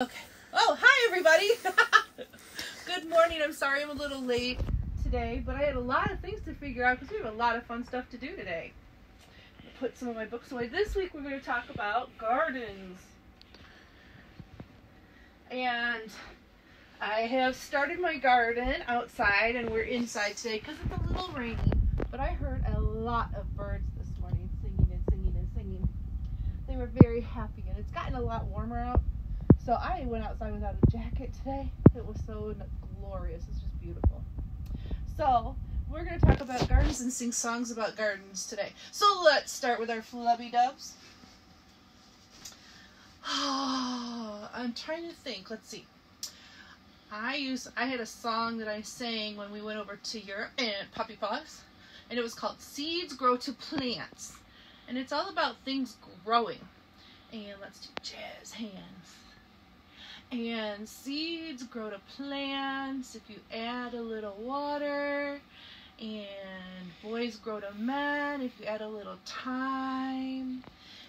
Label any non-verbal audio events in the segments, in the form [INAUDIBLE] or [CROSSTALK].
Okay. Oh, hi everybody. [LAUGHS] Good morning. I'm sorry I'm a little late today, but I had a lot of things to figure out because we have a lot of fun stuff to do today. Put some of my books away. This week we're going to talk about gardens. And I have started my garden outside and we're inside today because it's a little rainy. But I heard a lot of birds this morning singing and singing and singing. They were very happy and it's gotten a lot warmer out. So I went outside without a jacket today. It was so glorious. It's just beautiful. So we're going to talk about gardens and sing songs about gardens today. So let's start with our flubby dubs. [SIGHS] I'm trying to think. Let's see. I use I had a song that I sang when we went over to Europe and Poppy Paws, and it was called "Seeds Grow to Plants," and it's all about things growing. And let's do jazz hands. And seeds grow to plants if you add a little water. And boys grow to men if you add a little time.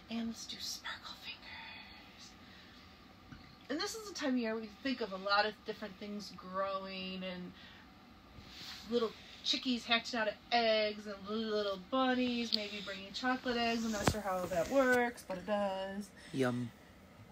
And let's do sparkle fingers. And this is the time of year we think of a lot of different things growing and little chickies hatching out of eggs and little bunnies maybe bringing chocolate eggs. I'm not sure how that works, but it does. Yum.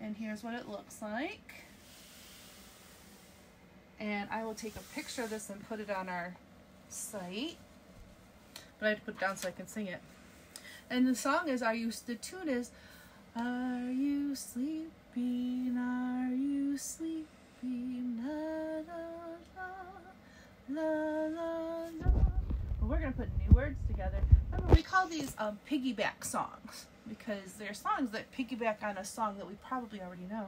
And here's what it looks like. And I will take a picture of this and put it on our site. But I have to put it down so I can sing it. And the song is, Are You, the tune is, Are you sleeping? Are you sleeping? La la la, la la la. Well, we're going to put new words together. We call these um, piggyback songs because they're songs that piggyback on a song that we probably already know.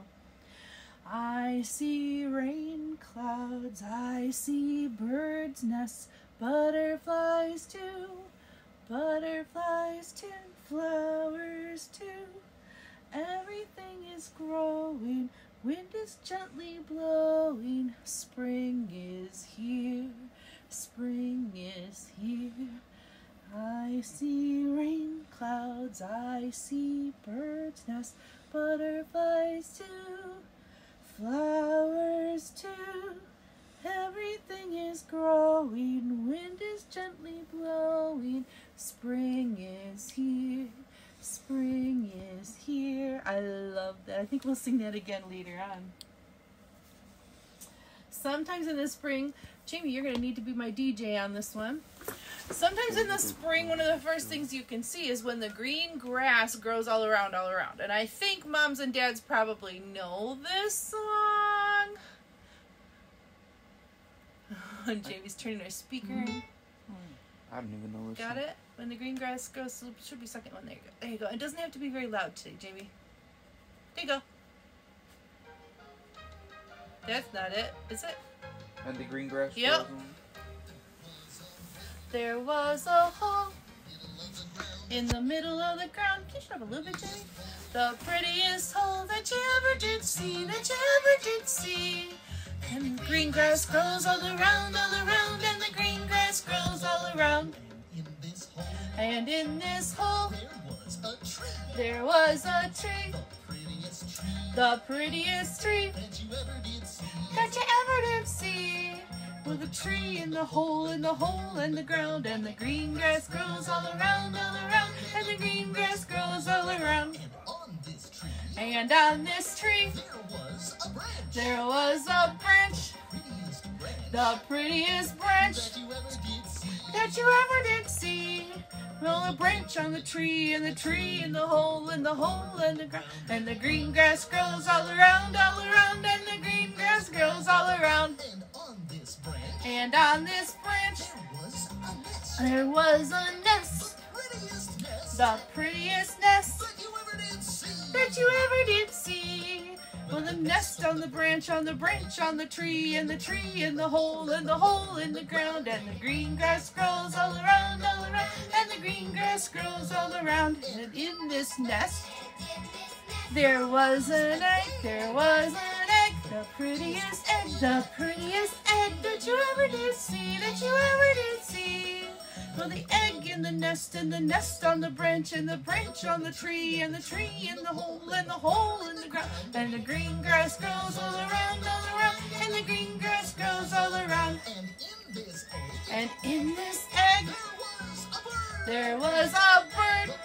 I see rain clouds, I see birds' nests, butterflies too, butterflies too, flowers too. Everything is growing, wind is gently blowing, spring is here, spring is. I see rain clouds, I see birds' nests, butterflies too, flowers too. Everything is growing, wind is gently blowing, spring is here, spring is here. I love that. I think we'll sing that again later on. Sometimes in the spring, Jamie, you're going to need to be my DJ on this one. Sometimes in the spring, one of the first things you can see is when the green grass grows all around, all around. And I think moms and dads probably know this song. [LAUGHS] And Jamie's turning her speaker. Mm-hmm. I don't even know what. Got it? When the green grass grows, should be second one. There you go. There you go. It doesn't have to be very loud today, Jamie. There you go. That's not it, is it? And the green grass. Yep. grows on- There was a hole in the middle of the ground. Can you shut up a little bit, Jamie? The prettiest hole that you ever did see, that you ever did see. And the green grass grows all around, all around, and the green grass grows all around. And in this hole, there was a tree, the prettiest tree The prettiest tree that you ever did see. that you ever did see. With a tree in the hole, in the hole in the ground, and the green grass grows all around, all around, and the green grass grows all around. And on this tree, there was a branch, the prettiest branch that you ever did see. Well, a branch on the tree, and the tree and the hole, in the hole, in the ground, and the green grass grows all around, all around, And on this branch, there was a nest, the prettiest nest that you ever did see. Well, the nest, on the branch, on the branch, on the tree, and the tree in the hole, and the hole in the ground, and the green grass grows all around, all around, and the green grass grows all around. And in this nest, there was an egg, there was egg, the prettiest egg, the prettiest egg that you ever did see, that you ever did see. Well, the egg in the nest, and the nest on the branch, and the branch on the tree, and the tree in the hole, and the hole in the ground, and the green grass grows all around, all around, and the green grass grows all around. And in this egg, and in this egg, there was a bird. there was a bird,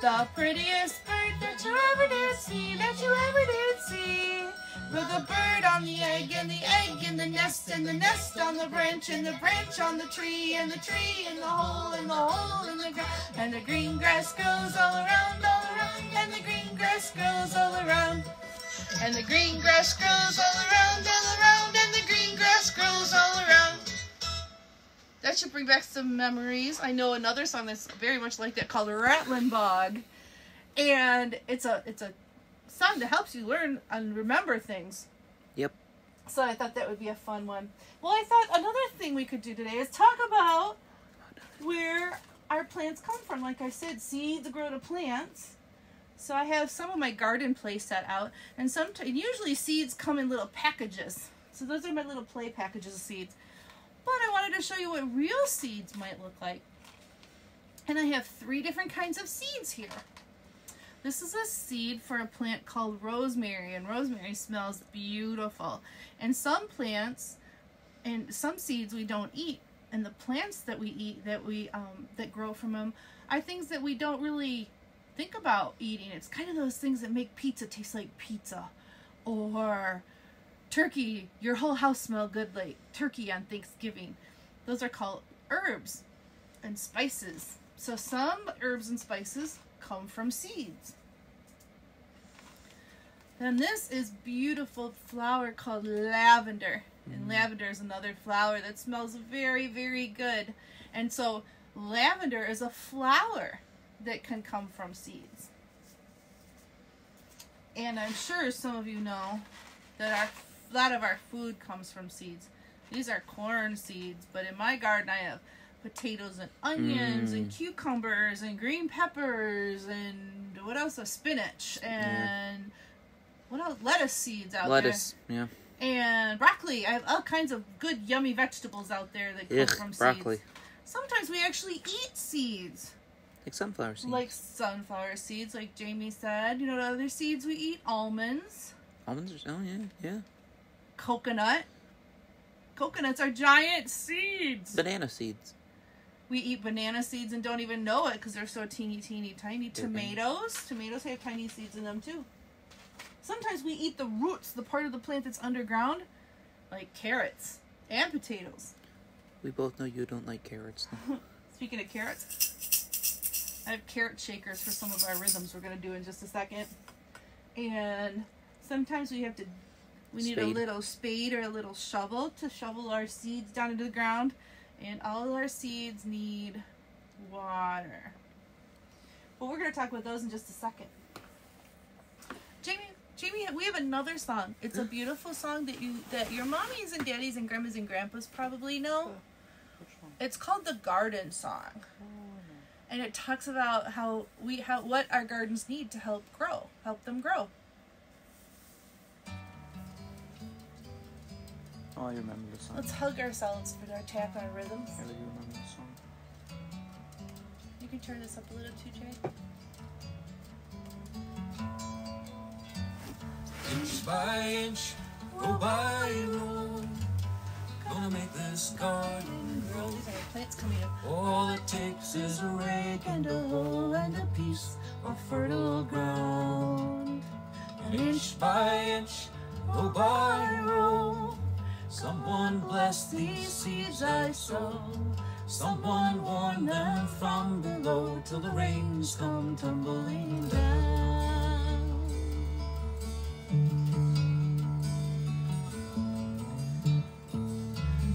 the prettiest bird that you ever did see, that you ever did see. With a bird on the egg, and the egg in the nest, and the nest on the branch, and the branch on the tree, and the tree in the hole, and the hole in the ground. And the green grass grows all around, all around, and the green grass grows all around. And the green grass grows all around, all around, and the green grass grows all around. That should bring back some memories. I know another song that's very much like that called Rattling Bog. And it's a it's a song that helps you learn and remember things. Yep. So I thought that would be a fun one. Well, I thought another thing we could do today is talk about where our plants come from. Like I said, seeds grow to plants. So I have some of my garden play set out, and some usually seeds come in little packages. So those are my little play packages of seeds. But I wanted to show you what real seeds might look like. And I have three different kinds of seeds here. This is a seed for a plant called rosemary, and rosemary smells beautiful. And some plants and some seeds we don't eat, and the plants that we eat that we um, that grow from them are things that we don't really think about eating. It's kind of those things that make pizza taste like pizza, or turkey. Your whole house smell good like turkey on Thanksgiving. Those are called herbs and spices. So some herbs and spices come from seeds. Then this is beautiful flower called lavender. And mm. lavender is another flower that smells very, very good. And so lavender is a flower that can come from seeds. And I'm sure some of you know that our a lot of our food comes from seeds. These are corn seeds, but in my garden I have potatoes and onions and mm. cucumbers and green peppers and what else? A spinach and what else? Lettuce seeds out Lettuce. Yeah. And broccoli. I have all kinds of good yummy vegetables out there that come Ugh, from broccoli. seeds. Sometimes we actually eat seeds. Like sunflower seeds. Like sunflower seeds, like Jamie said. You know what other seeds we eat? Almonds, almonds. Are, oh yeah, yeah. coconut. Coconuts are giant seeds. Banana seeds. We eat banana seeds and don't even know it because they're so teeny, teeny, tiny. Tomatoes. Tomatoes have tiny seeds in them too. Sometimes we eat the roots, the part of the plant that's underground, like carrots and potatoes. We both know you don't like carrots. [LAUGHS] Speaking of carrots, I have carrot shakers for some of our rhythms we're gonna do in just a second. And sometimes we have to we need a little spade or a little shovel to shovel our seeds down into the ground. And all our seeds need water. But we're gonna talk about those in just a second. Jamie Jamie, we have another song. It's a beautiful song that you that your mommies and daddies and grandmas and grandpas probably know. It's called the Garden Song. Oh, and it talks about how we how what our gardens need to help grow, help them grow. Oh, I remember the song. Let's hug ourselves for our tap our rhythms. I really remember the song. You can turn this up a little too, Jay. Inch by inch, row by row, gonna make this garden grow. These are our plants coming up. All it takes is a rake and a hoe and a piece of fertile ground. And inch by inch, row by row, someone bless these seeds I sow. Someone warn them from below till the rains come tumbling down.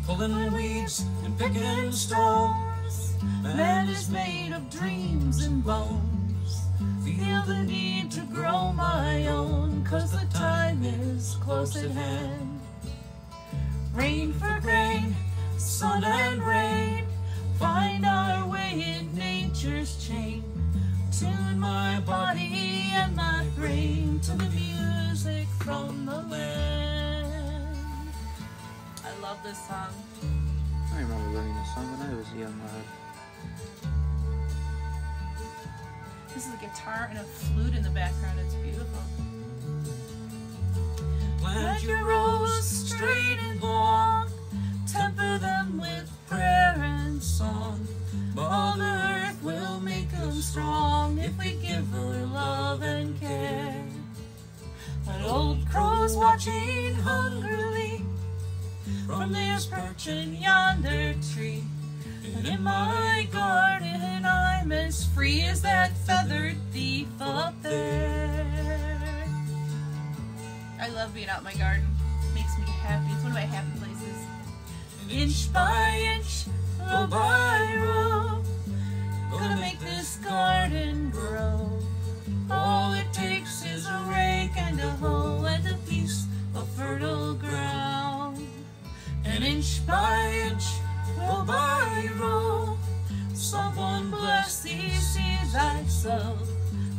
Pulling weeds and picking stones. Man is made of dreams and bones. Feel the need to grow my own, cause the time is close at hand. Rain for grain, sun and rain, find our way in nature's chain. Tune my body and my brain to the music from the land. I love this song. I remember learning this song when I was a young lad. This is a guitar and a flute in the background. It's beautiful. Plant your Old crow's watching hungrily from his perch in yonder tree. And in my garden I'm as free as that feathered thief up there. I love being out in my garden. It makes me happy. It's one of my happy places. Inch by inch, row by row, gonna make this garden grow. All it takes is a rake and a hoe and a piece of fertile ground. And inch by inch, row by row, someone bless these seeds I sow.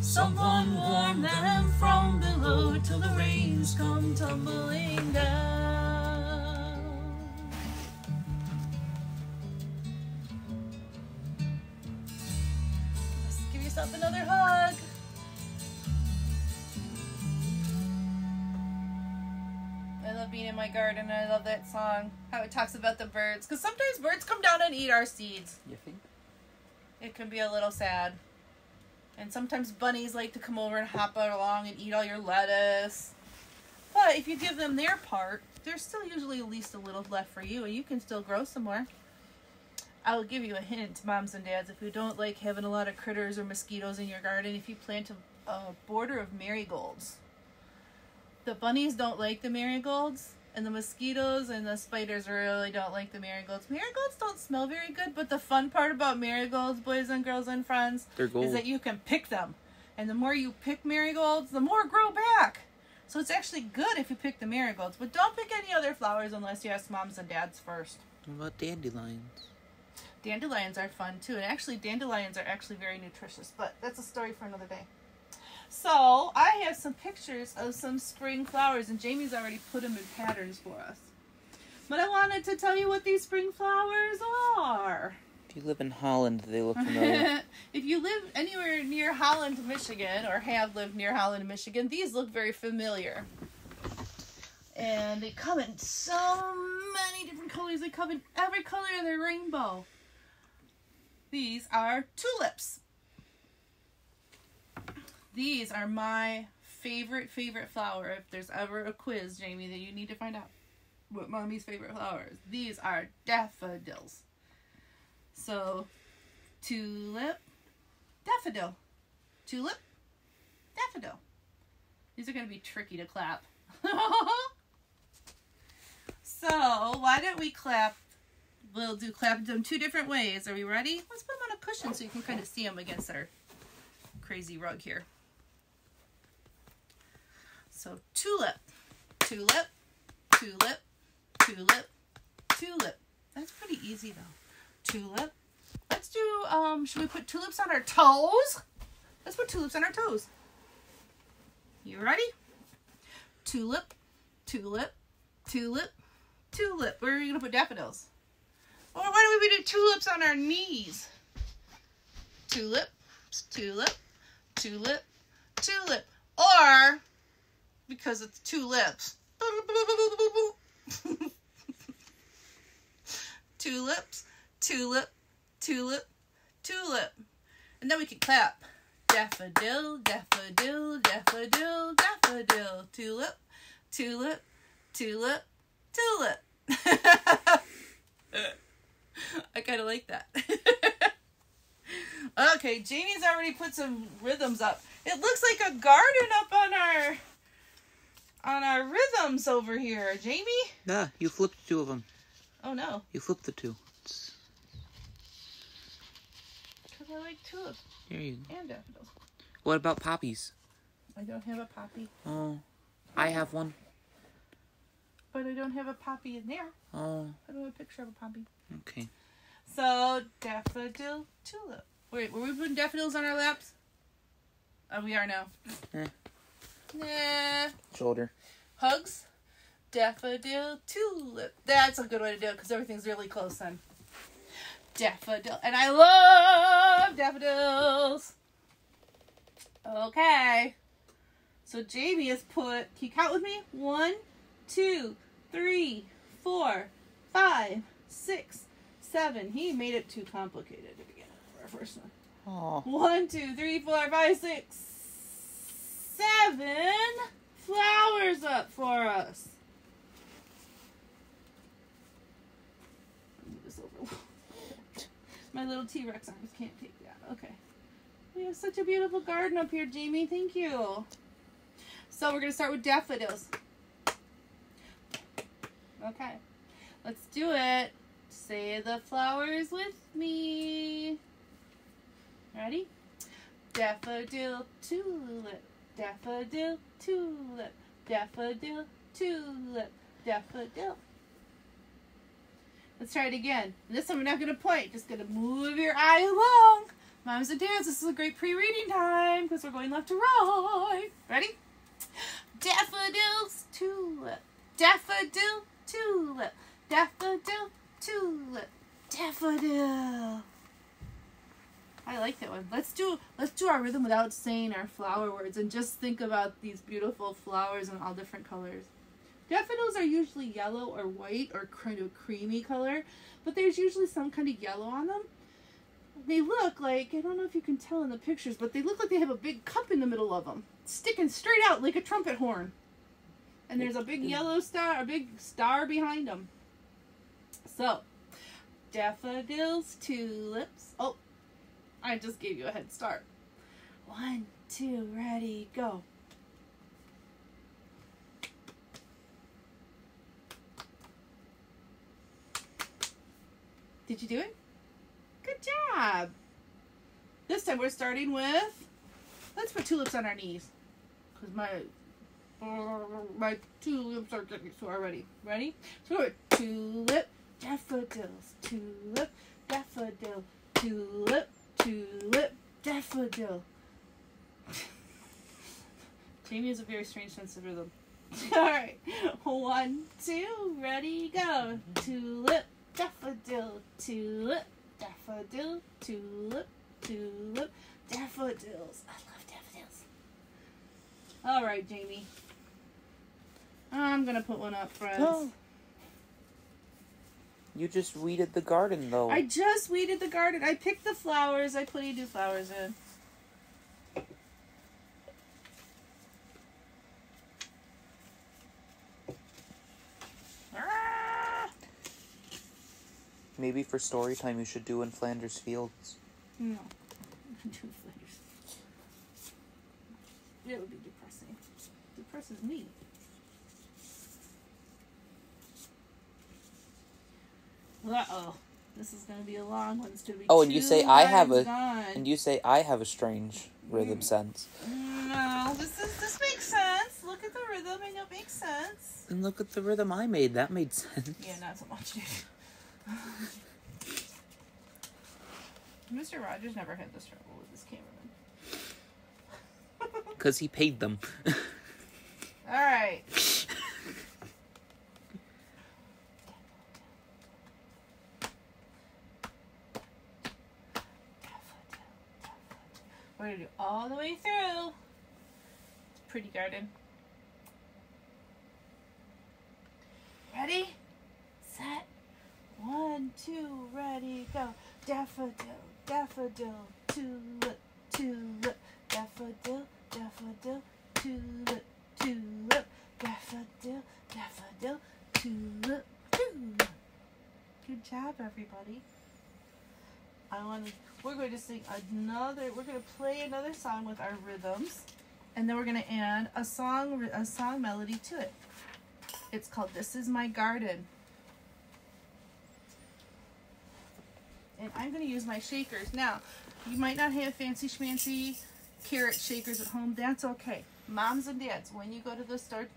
Someone warm them from below till the rains come tumbling down. In my garden. I love that song. How it talks about the birds. Because sometimes birds come down and eat our seeds. You think? It can be a little sad. And sometimes bunnies like to come over and hop out along and eat all your lettuce. But if you give them their part, there's still usually at least a little left for you, and you can still grow some more. I'll give you a hint, moms and dads, if you don't like having a lot of critters or mosquitoes in your garden, if you plant a, a border of marigolds. The bunnies don't like the marigolds, and the mosquitoes and the spiders really don't like the marigolds. Marigolds don't smell very good, but the fun part about marigolds, boys and girls and friends, is that you can pick them. And the more you pick marigolds, the more grow back. So it's actually good if you pick the marigolds, but don't pick any other flowers unless you ask moms and dads first. What about dandelions? Dandelions are fun too, and actually dandelions are actually very nutritious, but that's a story for another day. So I have some pictures of some spring flowers, and Jamie's already put them in patterns for us. But I wanted to tell you what these spring flowers are. If you live in Holland, they look [LAUGHS] familiar. if you live anywhere near Holland, Michigan, or have lived near Holland, Michigan, these look very familiar. And they come in so many different colors. They come in every color of the rainbow. These are tulips. These are my favorite, favorite flower. If there's ever a quiz, Jamie, that you need to find out what mommy's favorite flower is. These are daffodils. So, tulip, daffodil. Tulip, daffodil. These are going to be tricky to clap. [LAUGHS] so, why don't we clap? We'll do clap them two different ways. Are we ready? Let's put them on a cushion so you can kind of see them against our crazy rug here. So, tulip, tulip, tulip, tulip, tulip. That's pretty easy though. Tulip. Let's do, um, should we put tulips on our toes? Let's put tulips on our toes. You ready? Tulip, tulip, tulip, tulip. Where are you going to put daffodils? Or why don't we do tulips on our knees? Tulip, tulip, tulip, tulip. Or, because it's two lips. Tulips, tulip, tulip, tulip. And then we can clap. Daffodil, daffodil, daffodil, daffodil. Tulip, tulip, tulip, tulip. [LAUGHS] I kind of like that. [LAUGHS] okay, Jamie's already put some rhythms up. It looks like a garden up on our on our rhythms over here. Jamie? Ah, you flipped two of them. Oh no, You flipped the two. It's, because I like tulips here you go. and daffodils. What about poppies? I don't have a poppy, Oh, I have one. but I don't have a poppy in there. Oh, I don't have a picture of a poppy. okay. So daffodil tulip. Wait, were we putting daffodils on our laps? Oh, we are now. Eh. Nah. Shoulder. Hugs. Daffodil tulip. That's a good way to do it because everything's really close then. Daffodil. And I love daffodils. Okay. So Jamie has put, can you count with me? One, two, three, four, five, six, seven. He made it too complicated to begin with for our first one. Oh, One, two, three, four, five, six, seven flowers up for us. [LAUGHS] My little T Rex arms can't take that. Okay. We have such a beautiful garden up here, Jamie. Thank you. So we're going to start with daffodils. Okay. Let's do it. Say the flowers with me. Ready? Daffodil, tulip, daffodil, tulip, daffodil, tulip, daffodil. Let's try it again. This time we're not going to point, just going to move your eye along. Moms and dads, this is a great pre-reading time because we're going left to right. Ready? Daffodils, tulip, daffodil, tulip, daffodil, tulip, daffodil. I like that one. Let's do let's do our rhythm without saying our flower words and just think about these beautiful flowers in all different colors. Daffodils are usually yellow or white or kind of creamy color, but there's usually some kind of yellow on them. They look like I don't know if you can tell in the pictures, but they look like they have a big cup in the middle of them, sticking straight out like a trumpet horn. And there's a big yellow star, a big star behind them. So, daffodils, tulips. Oh, I just gave you a head start. One, two, ready, go. Did you do it? Good job. This time we're starting with. Let's put tulips on our knees, cause my my tulips are getting sore already. Ready? So we're tulip, daffodils, tulip, daffodil, tulip, tulip, daffodil. Jamie has a very strange sense of rhythm. [LAUGHS] Alright. One, two, ready, go. Tulip, daffodil, tulip, daffodil, tulip, tulip, daffodils. I love daffodils. Alright, Jamie. I'm gonna put one up, friends. Oh. You just weeded the garden, though. I just weeded the garden. I picked the flowers. I put new flowers in. Ah! Maybe for story time, you should do in Flanders Fields. No. [LAUGHS] Two flavors. It would be depressing. Depresses me. Uh oh. This is gonna be a long one. It's gonna be Oh, and you say I have a- gone. And you say I have a strange rhythm sense. No, this is this makes sense. Look at the rhythm and it makes sense. And look at the rhythm I made. That made sense. Yeah, not so much. Mr. Rogers never had this trouble with his cameraman. [LAUGHS] Because he paid them. [LAUGHS] All right. We're gonna do all the way through. It's pretty garden. Ready, set, one, two, ready, go. Daffodil, daffodil, tulip, tulip, daffodil, daffodil, tulip, tulip, daffodil, daffodil, tulip, tulip. Good job, everybody. I want to. We're going to sing another. We're going to play another song with our rhythms, and then we're going to add a song, a song melody to it. It's called "This Is My Garden," and I'm going to use my shakers. Now, you might not have fancy schmancy carrot shakers at home, that's okay. Moms and dads, when you go to the store,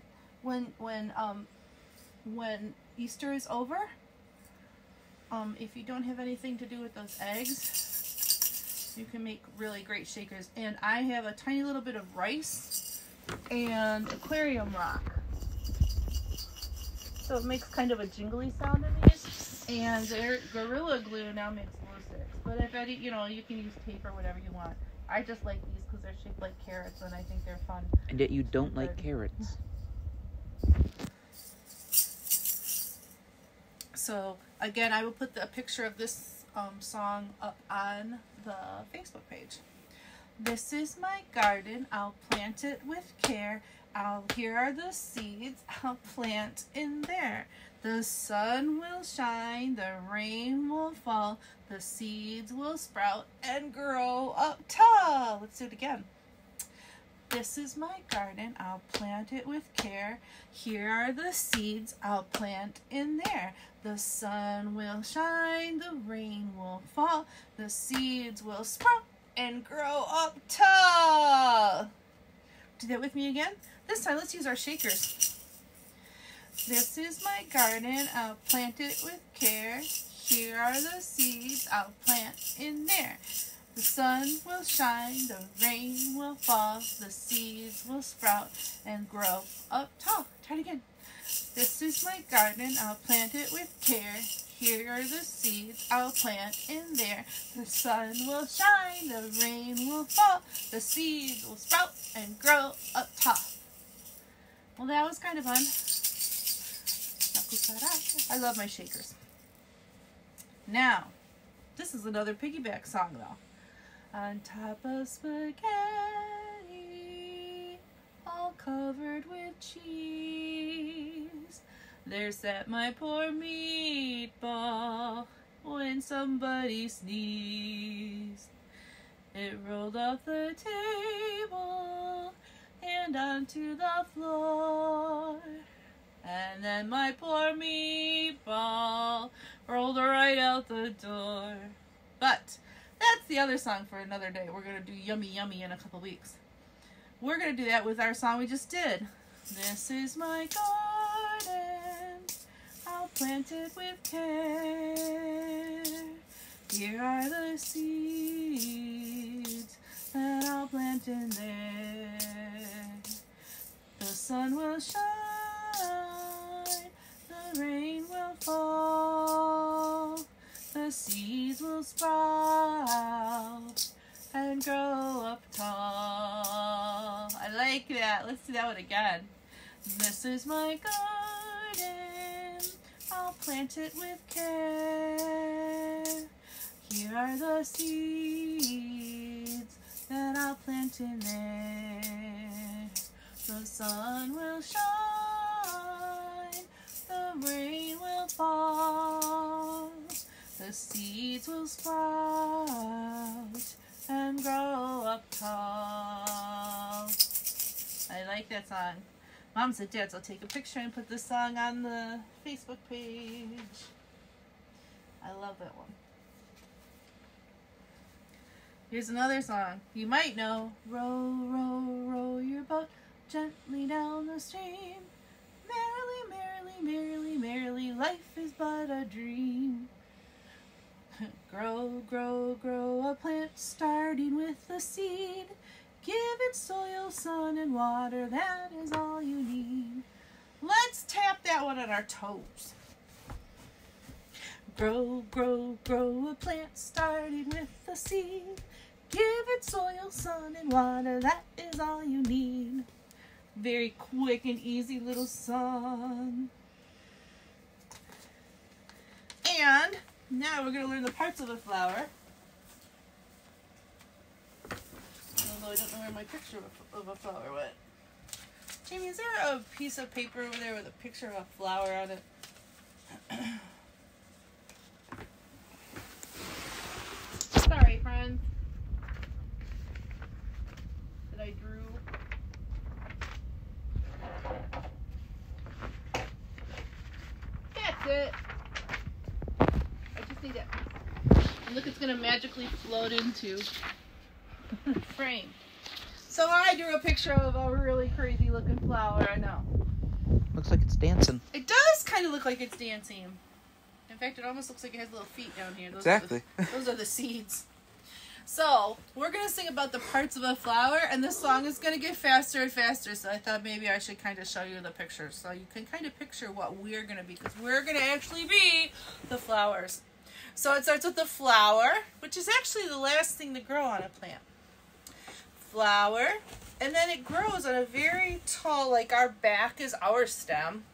when when um when Easter is over, um if you don't have anything to do with those eggs, you can make really great shakers. And I have a tiny little bit of rice and aquarium rock. So it makes kind of a jingly sound in these. And their Gorilla Glue now makes glue sticks. But if any, you know, you can use tape or whatever you want. I just like these because they're shaped like carrots and I think they're fun. And yet you don't like carrots. So again, I will put the, a picture of this um, song up on the Facebook page. This is my garden. I'll plant it with care. I'll here are the seeds. [LAUGHS] I'll plant in there. The sun will shine, the rain will fall, the seeds will sprout and grow up tall. Let's do it again. This is my garden. I'll plant it with care. Here are the seeds I'll plant in there. The sun will shine, the rain will fall, the seeds will sprout and grow up tall. Do that with me again. This time, let's use our shakers. This is my garden. I'll plant it with care. Here are the seeds I'll plant in there. The sun will shine, the rain will fall, the seeds will sprout and grow up tall. Try it again. This is my garden. I'll plant it with care. Here are the seeds I'll plant in there. The sun will shine, the rain will fall, the seeds will sprout and grow up tall. Well, that was kind of fun. I love my shakers. Now, this is another piggyback song though. On top of spaghetti, all covered with cheese. There sat my poor meatball when somebody sneezed. It rolled off the table and onto the floor. And then my poor meatball rolled right out the door. But that's the other song for another day. We're going to do Yummy Yummy in a couple weeks. We're going to do that with our song we just did. This is my garden. I'll plant it with care. Here are the seeds that I'll plant in there. The sun will shine, the rain will fall, the seeds will sprout and grow up tall. I like that. Let's do that one again. This is my garden. I'll plant it with care. Here are the seeds that I'll plant in there. The sun will shine, the rain will fall, the seeds will sprout and grow up tall. I like that song. Moms and dads, I'll take a picture and put this song on the Facebook page. I love that one. Here's another song you might know. Row, row, row your boat gently down the stream. Merrily, merrily, merrily, merrily, life is but a dream. Grow, grow, grow a plant starting with a seed. Give it soil, sun, and water, that is all you need. Let's tap that one on our toes. Grow, grow, grow a plant starting with a seed. Give it soil, sun, and water, that is all you need. Very quick and easy little song. And now we're going to learn the parts of a flower. Although I don't know where my picture of a, flower went. Jamie, is there a piece of paper over there with a picture of a flower on it? [COUGHS] Sorry, friends. That I drew. That's it. I that. And look, it's gonna magically float into the [LAUGHS] frame. So I drew a picture of a really crazy looking flower. I know. Looks like it's dancing. It does kind of look like it's dancing. In fact, it almost looks like it has little feet down here. Those Exactly. Are the, [LAUGHS] those are the seeds. So we're gonna sing about the parts of a flower, and this song is gonna get faster and faster. So I thought maybe I should kind of show you the pictures, so you can kind of picture what we're gonna be, because we're gonna actually be the flowers. So it starts with the flower, which is actually the last thing to grow on a plant. Flower, and then it grows on a very tall, like our back is our stem.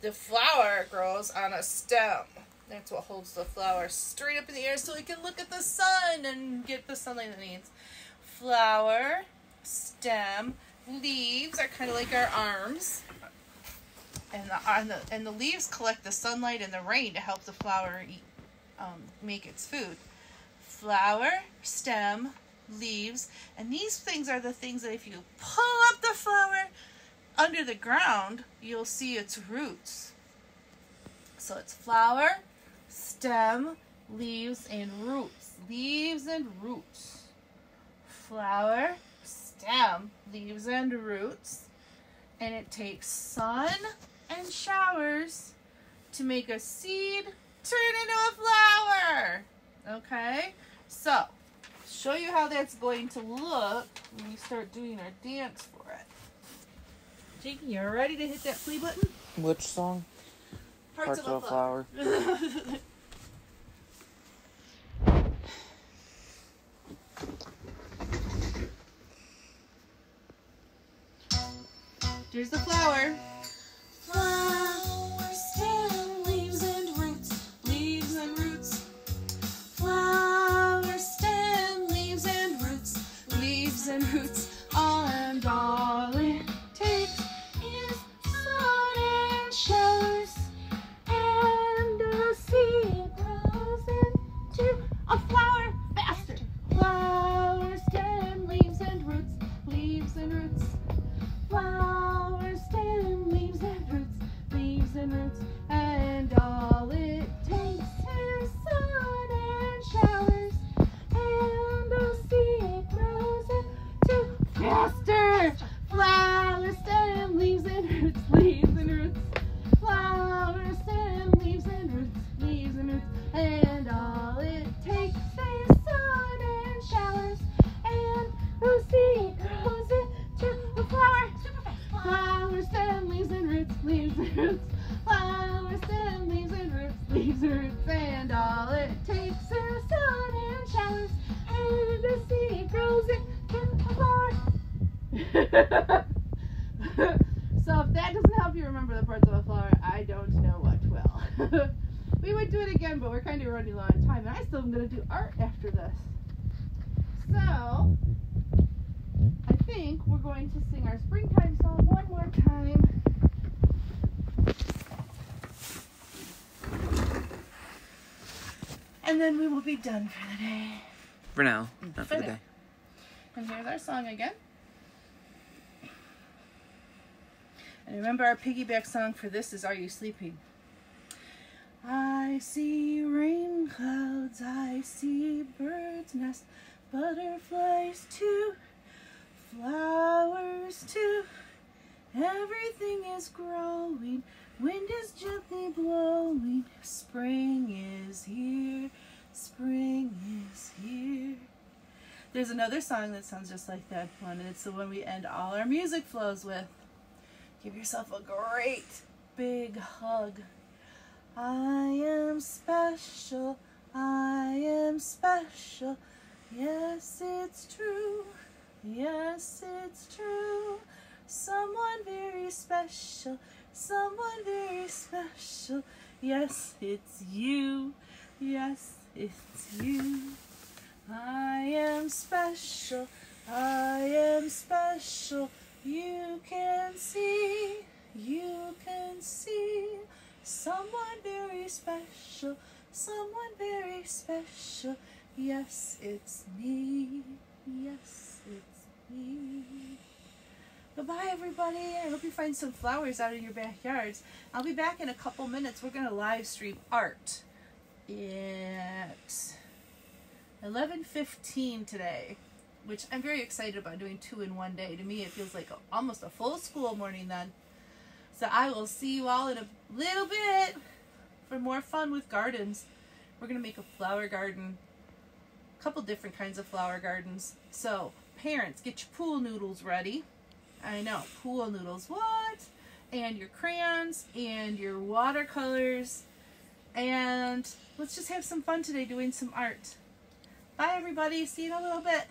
The flower grows on a stem. That's what holds the flower straight up in the air so it can look at the sun and get the sunlight it needs. Flower, stem, leaves are kind of like our arms. And the, and the and the leaves collect the sunlight and the rain to help the flower eat, um, make its food. Flower, stem, leaves, and these things are the things that if you pull up the flower under the ground, you'll see its roots. So it's flower, stem, leaves, and roots. Leaves and roots. Flower, stem, leaves, and roots. And it takes sun and showers to make a seed turn into a flower. Okay? So, show you how that's going to look when we start doing our dance for it. Jake, you ready to hit that play button? Which song? Parts of a flower. [LAUGHS] Here's the flower. Flower, done for the day. For now, not for the For now. day. And here's our song again. And remember, our piggyback song for this is Are You Sleeping? I see rain clouds, I see birds' nests, butterflies too, flowers too. Everything is growing, wind is gently blowing, spring is here, spring is here. There's another song that sounds just like that one, and it's the one we end all our music flows with. Give yourself a great big hug. I am special, I am special. Yes, it's true, yes, it's true. Someone very special, someone very special. Yes, it's you, yes, it's you. I am special, I am special. You can see, you can see. Someone very special, someone very special. Yes, it's me, yes, it's me. Goodbye, everybody. I hope you find some flowers out in your backyards. I'll be back in a couple minutes. We're going to live stream art at 11:15 today. which I'm very excited about doing two in one day. To me, it feels like a, almost a full school morning then. So I will see you all in a little bit for more fun with gardens. We're going to make a flower garden, a couple different kinds of flower gardens. So, parents, get your pool noodles ready. I know, pool noodles. What? And your crayons and your watercolors. And let's just have some fun today doing some art. Bye, everybody. See you in a little bit.